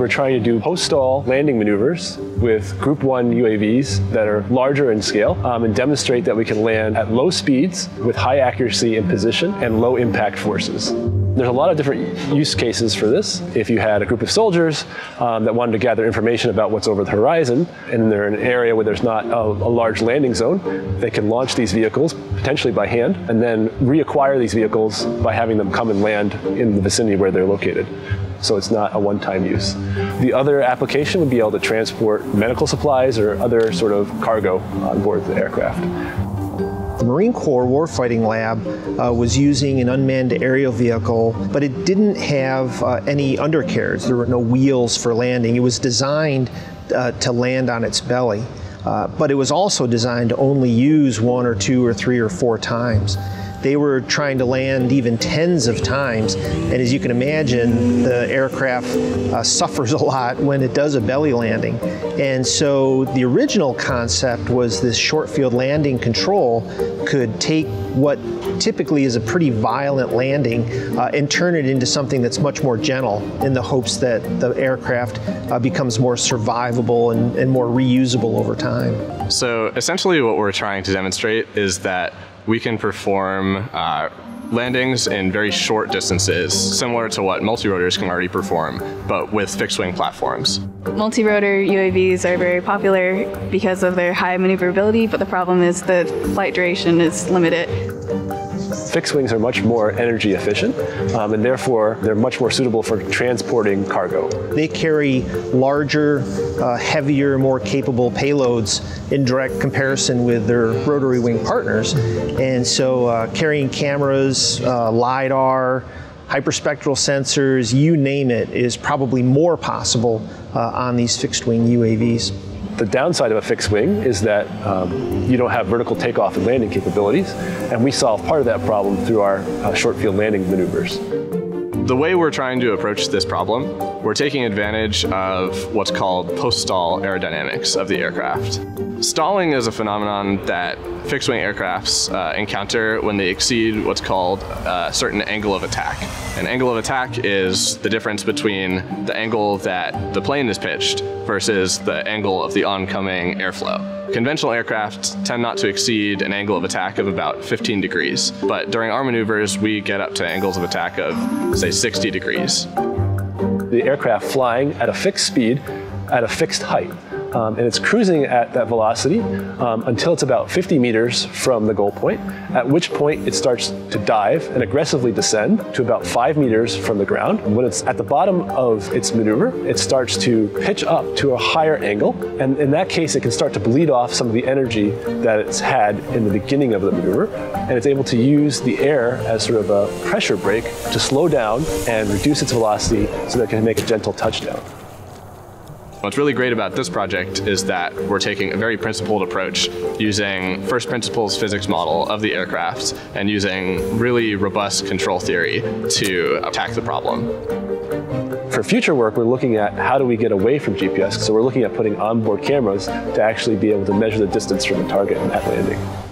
We're trying to do post-stall landing maneuvers with Group 1 UAVs that are larger in scale um, and demonstrate that we can land at low speeds with high accuracy in position and low impact forces. There's a lot of different use cases for this. If you had a group of soldiers um, that wanted to gather information about what's over the horizon, and they're in an area where there's not a, a, large landing zone, they can launch these vehicles, potentially by hand, and then reacquire these vehicles by having them come and land in the vicinity where they're located. So it's not a one-time use. The other application would be able to transport medical supplies or other sort of cargo on board the aircraft. The Marine Corps Warfighting Lab uh, was using an unmanned aerial vehicle, but it didn't have uh, any undercarriage. There were no wheels for landing. It was designed uh, to land on its belly, uh, but it was also designed to only use one or two or three or four times. They were trying to land even tens of times, and as you can imagine, the aircraft uh, suffers a lot when it does a belly landing. And so the original concept was this short field landing control could take what typically is a pretty violent landing uh, and turn it into something that's much more gentle in the hopes that the aircraft uh, becomes more survivable and, and more reusable over time. So essentially what we're trying to demonstrate is that we can perform uh, landings in very short distances, similar to what multirotors can already perform, but with fixed wing platforms. Multi-rotor UAVs are very popular because of their high maneuverability, but the problem is the flight duration is limited. Fixed wings are much more energy efficient, um, and therefore they're much more suitable for transporting cargo. They carry larger, uh, heavier, more capable payloads in direct comparison with their rotary wing partners. And so uh, carrying cameras, uh, LiDAR, hyperspectral sensors, you name it, is probably more possible uh, on these fixed wing UAVs. The downside of a fixed wing is that um, you don't have vertical takeoff and landing capabilities, and we solve part of that problem through our uh, short field landing maneuvers. The way we're trying to approach this problem, we're taking advantage of what's called post-stall aerodynamics of the aircraft. Stalling is a phenomenon that fixed-wing aircrafts uh, encounter when they exceed what's called a certain angle of attack. An angle of attack is the difference between the angle that the plane is pitched versus the angle of the oncoming airflow. Conventional aircraft tend not to exceed an angle of attack of about 15 degrees, but during our maneuvers, we get up to angles of attack of, say, 60 degrees. The aircraft flying at a fixed speed at a fixed height um, and it's cruising at that velocity um, until it's about 50 meters from the goal point, at which point it starts to dive and aggressively descend to about five meters from the ground. when it's at the bottom of its maneuver, it starts to pitch up to a higher angle, and in that case, it can start to bleed off some of the energy that it's had in the beginning of the maneuver, and it's able to use the air as sort of a pressure brake to slow down and reduce its velocity so that it can make a gentle touchdown. What's really great about this project is that we're taking a very principled approach using first principles physics model of the aircraft and using really robust control theory to attack the problem. For future work, we're looking at how do we get away from GPS. So we're looking at putting onboard cameras to actually be able to measure the distance from the target at landing.